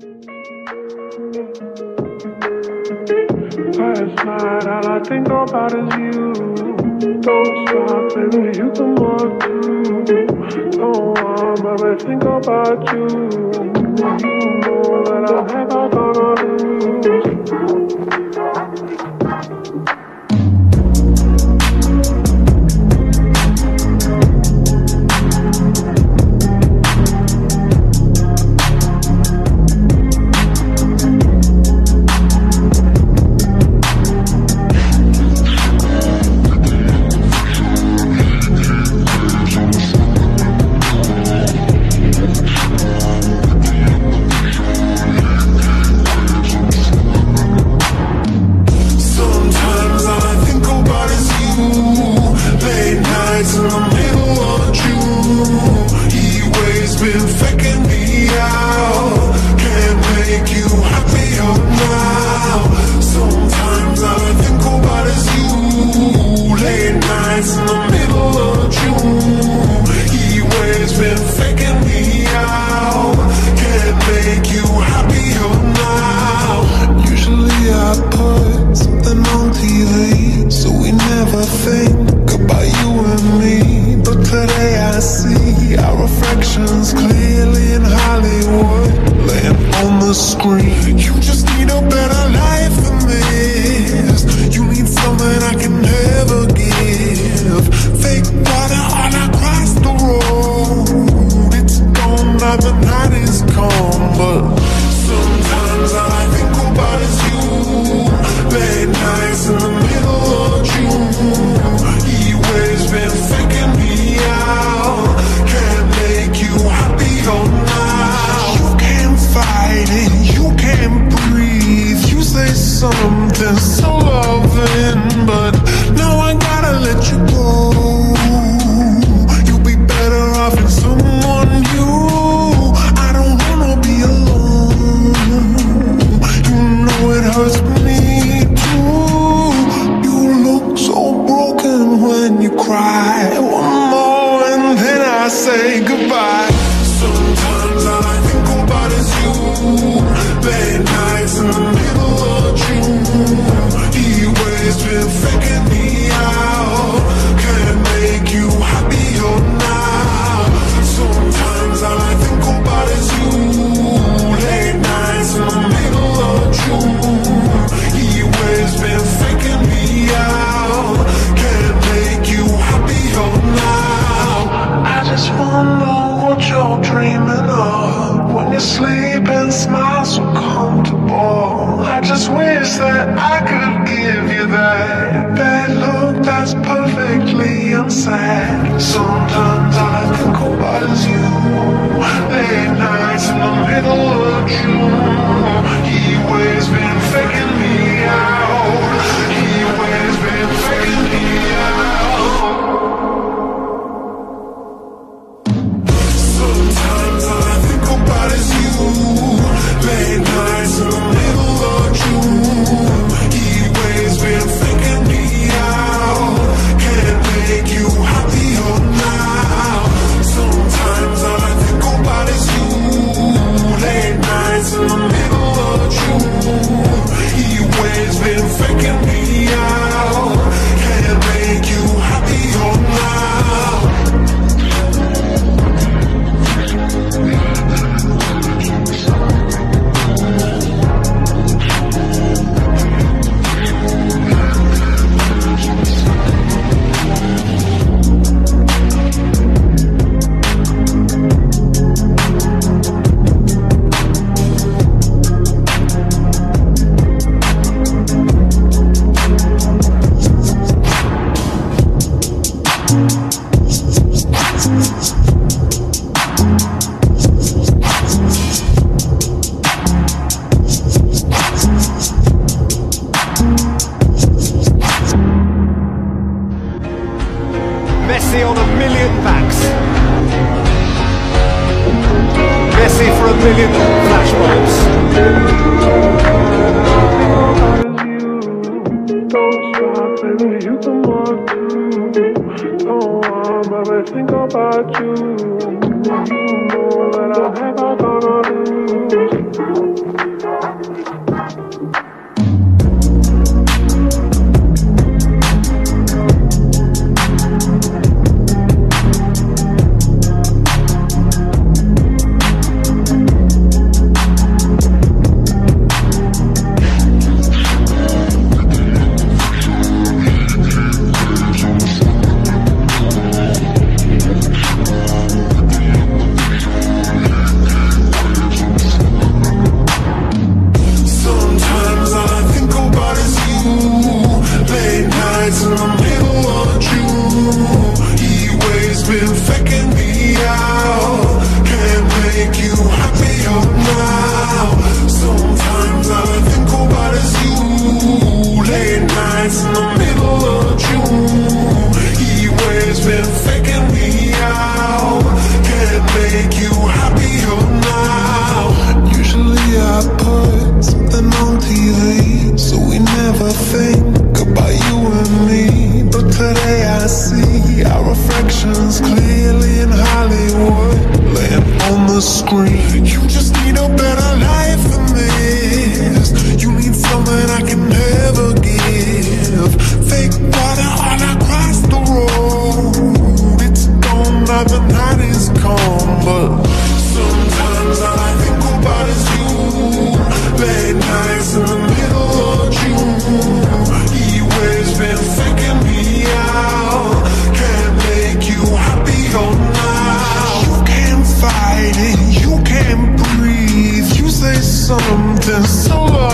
Last night, all I think about is you. Don't stop, baby, you can walk too. Don't want, baby, think about you. You know that I have, I gonna lose. cry. One more and then I say wish that I could give you that. That look that's perfectly unsaid. Sometimes all I think about is you. Late nights in the middle Messi on a million backs. Messi for a million flashbulbs. Think about you. You know that I have. mais longe. you say something so